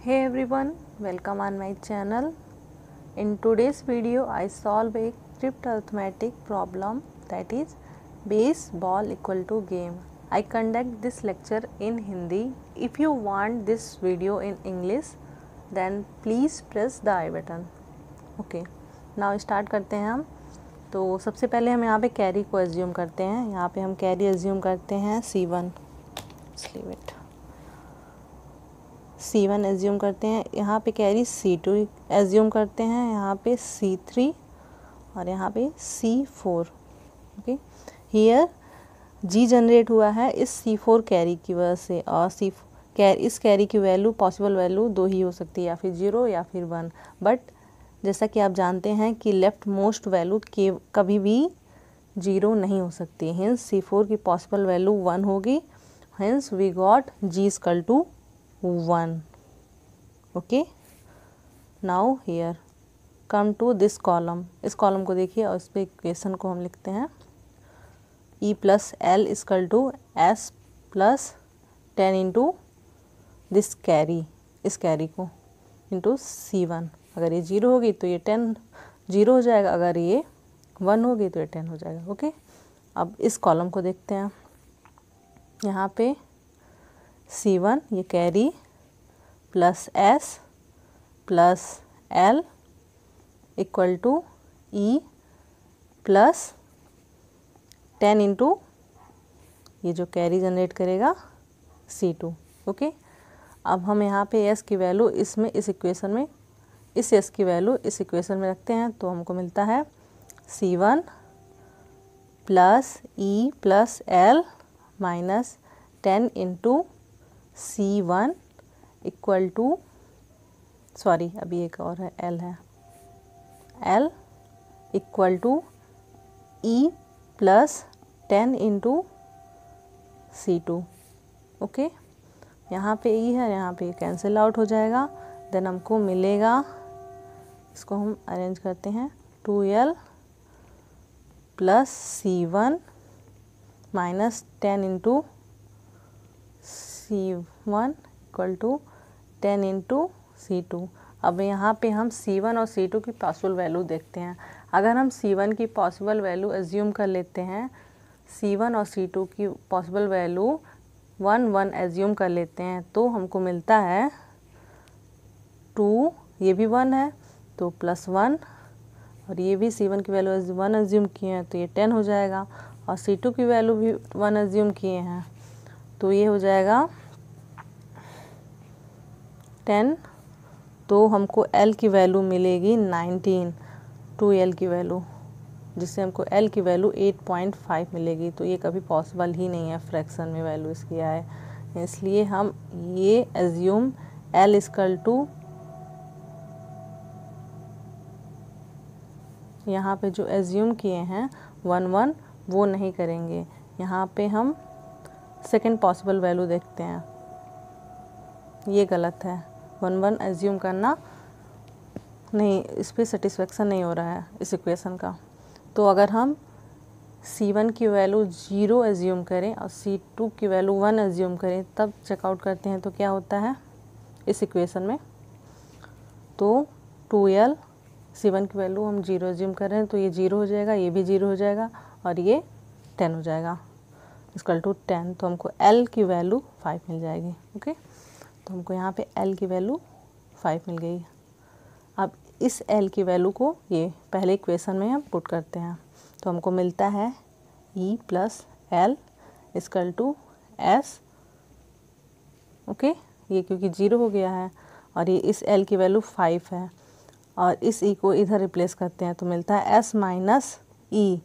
Hey everyone, welcome on my channel. In today's video, I solve a crypt arithmetic problem that is base ball equal to game. I conduct this lecture in Hindi. If you want this video in English, then please press the I button. Okay, now start करते हैं हम तो सबसे पहले हम यहाँ पे carry को एज्यूम करते हैं यहाँ पे हम कैरी एज्यूम करते हैं C one sleeve it C one assume करते हैं। यहाँ पे कैरी सी टू एज्यूम करते हैं। यहाँ पे सी थ्री और यहाँ पे C four okay here G generate हुआ है इस सी फोर कैरी की वजह से और सी कैर इस कैरी की वैल्यू पॉसिबल वैल्यू दो ही हो सकती है, या फिर ज़ीरो या फिर वन बट जैसा कि आप जानते हैं कि लेफ़्ट मोस्ट वैल्यू के कभी भी ज़ीरो नहीं हो सकती। हिंस सी फोर की पॉसिबल वैल्यू वन होगी। Hence we got G equal to one okay now here come to this column इस कॉलम को देखिए और इस पर इक्वेशन को हम लिखते हैं। E plus L equal to S plus ten into this carry इस कैरी को इंटू सी वन अगर ये ज़ीरो होगी तो ये टेन ज़ीरो हो जाएगा। अगर ये वन होगी तो ये टेन हो जाएगा। ओके अब इस कॉलम को देखते हैं। यहाँ पे सी वन ये carry plus S plus L equal to E plus ten into ये जो कैरी जनरेट करेगा सी टू ओके अब हम यहाँ पे एस की वैल्यू इसमें, इस इक्वेशन में, इस एस की वैल्यू इस इक्वेशन में रखते हैं तो हमको मिलता है C one plus E plus L minus ten into C one equal to sorry अभी एक और है एल है। L equal to E plus ten into C two okay यहाँ पे ई है, यहाँ पे कैंसिल आउट हो जाएगा। देन हमको मिलेगा, इसको हम अरेंज करते हैं two L plus C one minus ten into C one equal to ten into C two अब यहाँ पे हम सी वन और सी टू की पॉसिबल वैल्यू देखते हैं। अगर हम सी वन की पॉसिबल वैल्यू एज्यूम कर लेते हैं सी वन और सी टू की possible value one one assume कर लेते हैं तो हमको मिलता है टू ये भी वन है तो प्लस वन और ये भी सी वन की वैल्यू वन एज्यूम किए हैं तो ये टेन हो जाएगा। और सी टू की वैल्यू भी वन एज्यूम किए हैं। तो ये हो जाएगा टेन। तो हमको एल की वैल्यू मिलेगी नाइनटीन टू एल की वैल्यू जिससे हमको एल की वैल्यू एट पॉइंट फाइव मिलेगी। तो ये कभी पॉसिबल ही नहीं है फ्रैक्शन में वैल्यू इसकी आए। इसलिए हम ये एज्यूम एल इजकल टू यहाँ पे जो एज्यूम किए हैं वन वन वो नहीं करेंगे। यहाँ पे हम सेकंड पॉसिबल वैल्यू देखते हैं। ये गलत है। वन वन एज्यूम करना नहीं, इस पर सेटिस्फेक्शन नहीं हो रहा है इस इक्वेशन का। तो अगर हम सी वन की वैल्यू ज़ीरो एज्यूम करें और सी टू की वैल्यू वन एज्यूम करें, तब चेकआउट करते हैं तो क्या होता है? इस इक्वेशन में। तो टू एल सी वन की वैल्यू हम ज़ीरो एज्यूम कर रहे हैं तो ये ज़ीरो हो जाएगा, ये भी ज़ीरो हो जाएगा और ये टेन हो जाएगा। इसकल टू टेन तो हमको एल की वैल्यू फाइव मिल जाएगी ओके तो हमको यहाँ पे एल की वैल्यू फाइव मिल गई। अब इस एल की वैल्यू को ये पहले इक्वेशन में हम पुट करते हैं। तो हमको मिलता है E plus L equal to S okay ये क्योंकि ज़ीरो हो गया है और ये इस एल की वैल्यू फाइव है और इस ई e को इधर रिप्लेस करते हैं तो मिलता है एस माइनस ई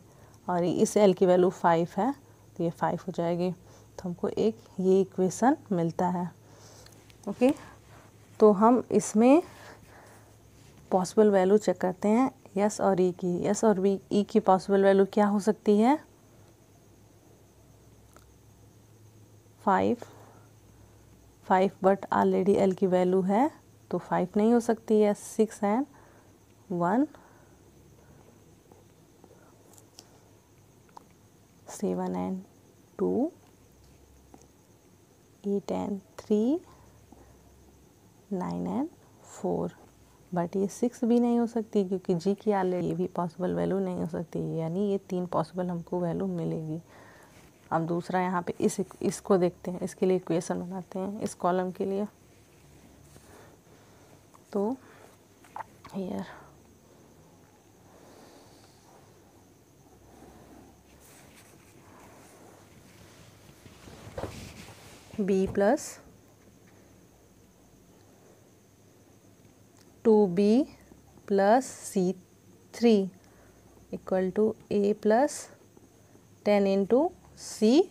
और इस एल की वैल्यू फाइव है। तो ये फाइव हो जाएगी। तो हमको एक ये इक्वेशन मिलता है। ओके तो हम इसमें पॉसिबल वैल्यू चेक करते हैं यस और ई की। यस और वी ई की पॉसिबल वैल्यू क्या हो सकती है? Five five but already L की वैल्यू है तो फाइव नहीं हो सकती है। Six and one seven and two eight and three nine and four but ये सिक्स भी नहीं हो सकती क्योंकि जी की आल ये भी पॉसिबल वैल्यू नहीं हो सकती। यानी ये तीन पॉसिबल हमको वैल्यू मिलेगी। अब दूसरा यहाँ पे इस, इसको देखते हैं। इसके लिए इक्वेशन बनाते हैं। इस कॉलम के लिए। तो here two B plus C three equal to A plus ten into C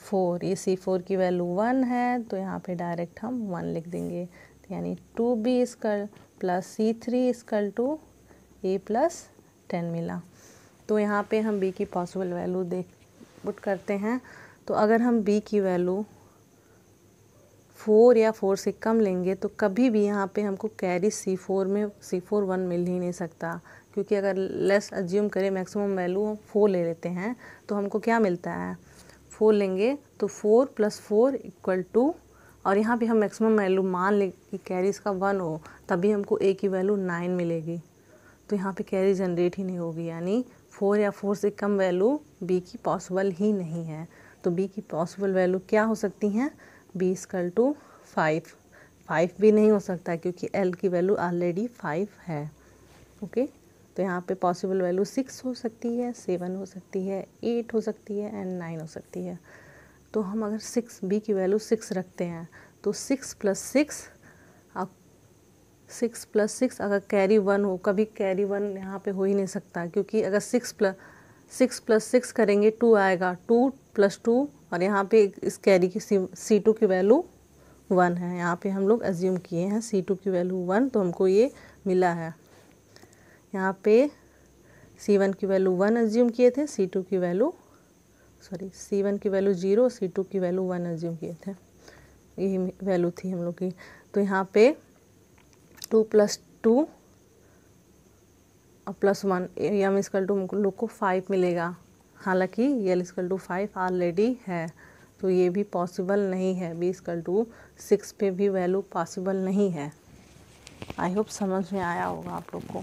four ये सी फोर की वैल्यू वन है तो यहाँ पे डायरेक्ट हम वन लिख देंगे। तो यानी two B equal plus C three equal to A plus ten मिला। तो यहाँ पे हम बी की पॉसिबल वैल्यू देख पुट करते हैं। तो अगर हम बी की वैल्यू फोर या फोर से कम लेंगे तो कभी भी यहाँ पे हमको कैरी सी फोर में सी फोर वन मिल ही नहीं सकता। क्योंकि अगर लेस अज्यूम करें मैक्सिमम वैल्यू हम फोर ले लेते हैं तो हमको क्या मिलता है? फोर लेंगे तो four plus four equal to और यहाँ पे हम मैक्सिमम वैल्यू मान लें कि कैरी इसका वन हो, तभी हमको ए की वैल्यू नाइन मिलेगी। तो यहाँ पे कैरी जनरेट ही नहीं होगी, यानी फोर या फोर से कम वैल्यू बी की पॉसिबल ही नहीं है। तो बी की पॉसिबल वैल्यू क्या हो सकती हैं? B equal to five five भी नहीं हो सकता क्योंकि एल की वैल्यू ऑलरेडी फाइव है। ओके तो यहाँ पे पॉसिबल वैल्यू सिक्स हो सकती है सेवन हो सकती है एट हो सकती है एंड नाइन हो सकती है। तो हम अगर सिक्स बी की वैल्यू सिक्स रखते हैं तो सिक्स प्लस सिक्स अब सिक्स प्लस सिक्स अगर कैरी वन हो, कभी कैरी वन यहाँ पे हो ही नहीं सकता क्योंकि अगर six plus six plus six करेंगे, टू आएगा, टू प्लस टू, और यहाँ पे इस कैरी की सी टू की वैल्यू वन है। यहाँ पे हम लोग एज्यूम किए हैं सी टू की वैल्यू वन तो हमको ये मिला है। यहाँ पे सी वन की वैल्यू वन एज्यूम किए थे सी टू की वैल्यू सॉरी सी वन की वैल्यू ज़ीरो सी टू की वैल्यू वन एज्यूम किए थे। यही वैल्यू थी हम लोग की। तो यहाँ पे two plus two plus one M equal to लोग को फाइव मिलेगा। हालाँकि L equal to five already है तो ये भी पॉसिबल नहीं है। बी इसकल टू सिक्स पे भी वैल्यू पॉसिबल नहीं है। आई होप समझ में आया होगा आप लोग को।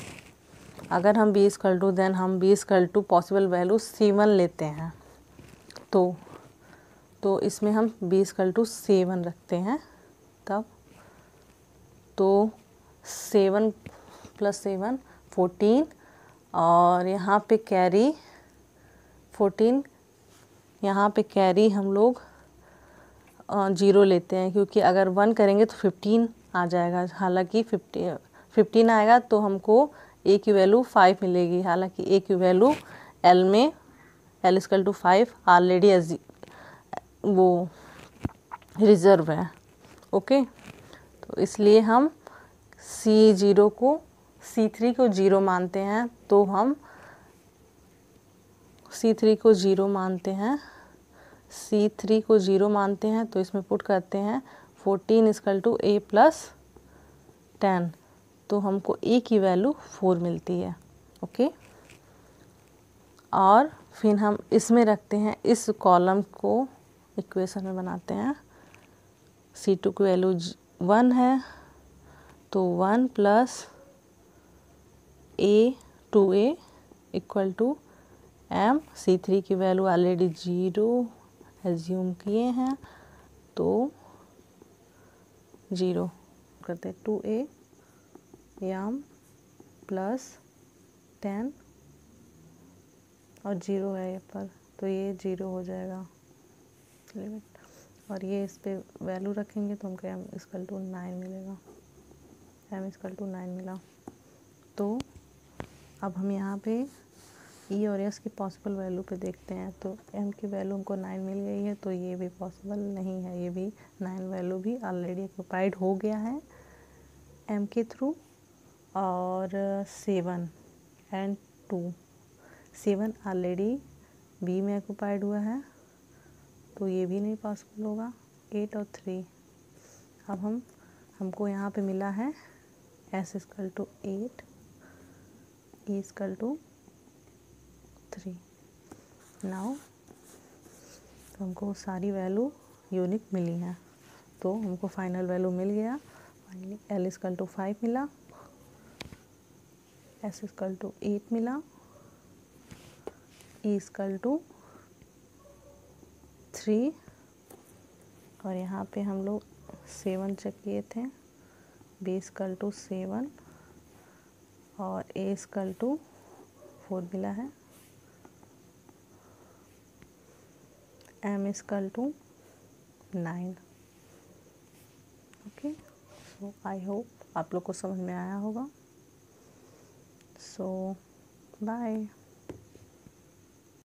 अगर हम बी इसकल टू देन हम B equal to possible value seven लेते हैं। तो तो इसमें हम बी इसकल टू सेवन रखते हैं। तब तो सेवन प्लस सेवन फोर्टीन और यहाँ पे कैरी फोर्टीन यहाँ पे कैरी हम लोग ज़ीरो लेते हैं क्योंकि अगर वन करेंगे तो फिफ्टीन आ जाएगा। हालाँकि फिफ्टी फिफ्टीन आएगा तो हमको ए की वैल्यू फाइव मिलेगी। हालाँकि ए की वैल्यू एल में L equal to five already as वो रिज़र्व है। ओके तो इसलिए हम सी ज़ीरो को सी थ्री को ज़ीरो मानते हैं तो हम सी थ्री को ज़ीरो मानते हैं सी थ्री को ज़ीरो मानते हैं तो इसमें पुट करते हैं fourteen equal to A plus ten तो हमको ए की वैल्यू फोर मिलती है ओके और फिर हम इसमें रखते हैं, इस कॉलम को इक्वेशन में बनाते हैं। सी टू की वैल्यू वन है तो one plus A two A equal to M C three की वैल्यू ऑलरेडी ज़ीरो एज्यूम किए हैं तो ज़ीरो करते हैं। Two A M plus ten और ज़ीरो है ये पर तो ये ज़ीरो हो जाएगा। लिमिट और ये इस पर वैल्यू रखेंगे तो हमको एम इसकल टू नाइन मिलेगा। एम इसकल टू नाइन मिला। तो अब हम यहाँ पे ई e और एस की पॉसिबल वैल्यू पे देखते हैं तो एम की वैल्यू हमको नाइन मिल गई है तो ये भी पॉसिबल नहीं है, ये भी नाइन वैल्यू भी ऑलरेडी ऑक्यूपाइड हो गया है एम के थ्रू और seven and two seven already B में ऑक्यूपाइड हुआ है तो ये भी नहीं पॉसिबल होगा। एट और थ्री अब हम, हमको यहाँ पे मिला है S equal to eight E equal to three now तो हमको सारी वैल्यू यूनिक मिली हैं। तो हमको फाइनल वैल्यू मिल गया। Finally L equal to five मिला। एस इजकल टू एट मिला। ई इजकल टू थ्री और यहाँ पे हम लोग सेवन चेक किए थे। बी इजकल टू सेवन और ए स्कल टू फोर मिला है। M equal to nine okay so I hope आप लोग को समझ में आया होगा। सो so, बाय